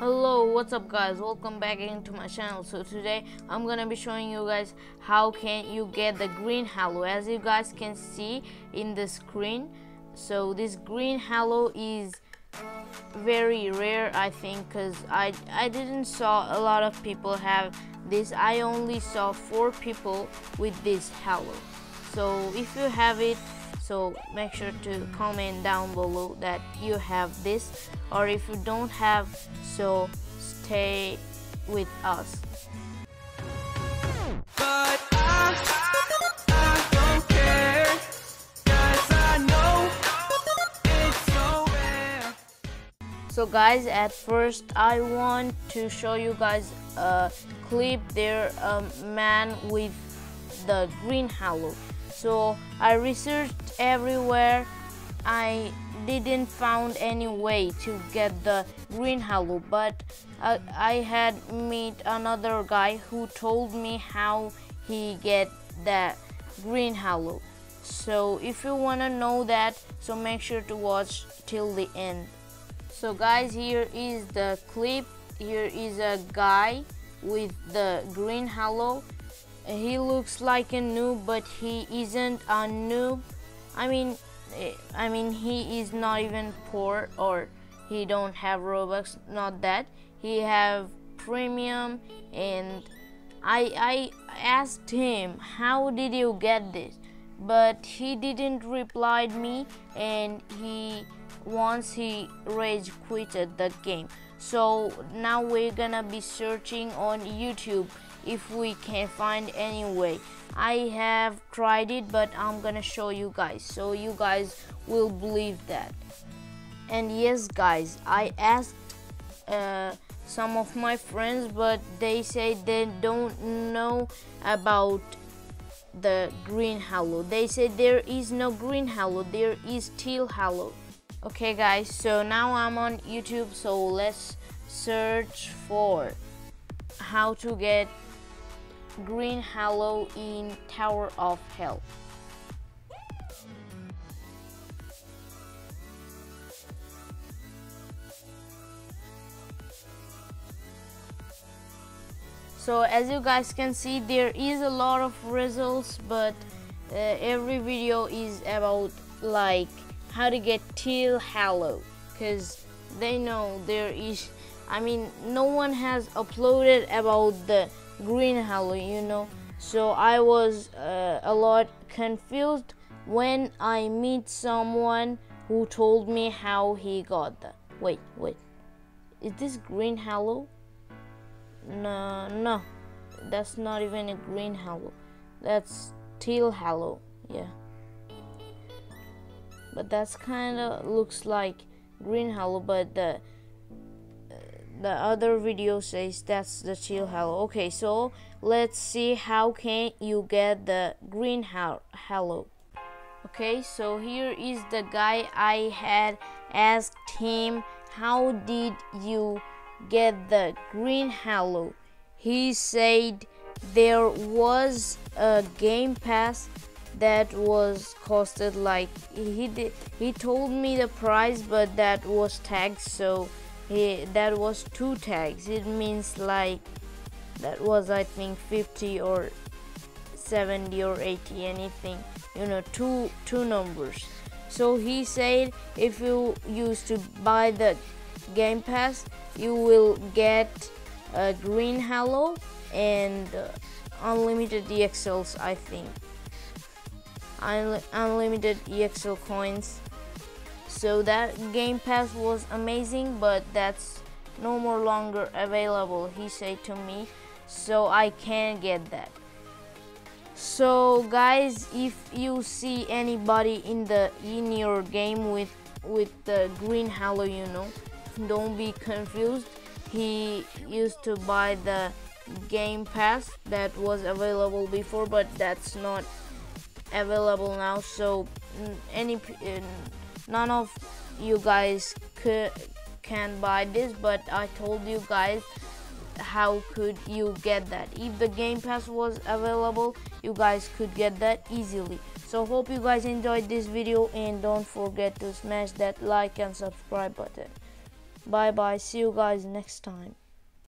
hello what's up guys? Welcome back into my channel. So today i'm gonna be showing you guys how can you get the green halo. As you guys can see in the screen so this green halo is very rare i think because i i didn't saw a lot of people have this. I only saw four people with this halo. So if you have it so make sure to comment down below that you have this or if you don't have so stay with us. So guys at first I want to show you guys a clip there a man with the green halo so I researched everywhere. I didn't found any way to get the green halo but I, I had met another guy who told me how he get that green halo. So if you want to know that so make sure to watch till the end. So guys here is the clip. Here is a guy with the green halo he looks like a noob but he isn't a noob. I mean eh, i mean he is not even poor or he don't have robux not that. He have premium and i i asked him how did you get this? But he didn't reply me and he once he rage quitted the game. So now we're gonna be searching on youtube if we can find any way. I have tried it but i'm gonna show you guys. So you guys will believe that. And yes guys i asked uh, some of my friends but they say they don't know about the green halo. They say there is no green halo there is teal halo. Okay guys so now i'm on youtube so let's search for how to get green halo in tower of hell. So as you guys can see there is a lot of results but uh, every video is about like how to get teal halo because they know there is I mean no one has uploaded about the green halo you know. So I was uh, a lot confused when I meet someone who told me how he got that wait wait. Is this green halo? No no. That's not even a green halo. That's teal halo yeah. But that's kind of looks like green halo but the the other video says that's the chill halo okay so let's see how can you get the green halo okay so here is the guy i had asked him how did you get the green halo he said there was a game pass that was costed like he did he told me the price but that was tagged so that was two tags. It means like that was i think 50 or 70 or 80 anything. You know two two numbers. So he said if you used to buy the game pass you will get a green halo and uh, unlimited exls i think. Unlimited EXL coins. So that Game Pass was amazing, but that's no more longer available, he said to me. So I can't get that. So guys, if you see anybody in the in your game with with the green halo, you know, don't be confused. He used to buy the Game Pass that was available before, but that's not available now so mm, any uh, none of you guys could can buy this but I told you guys how could you get that. If the game pass was available you guys could get that easily. So hope you guys enjoyed this video and don't forget to smash that like and subscribe button. Bye bye see you guys next time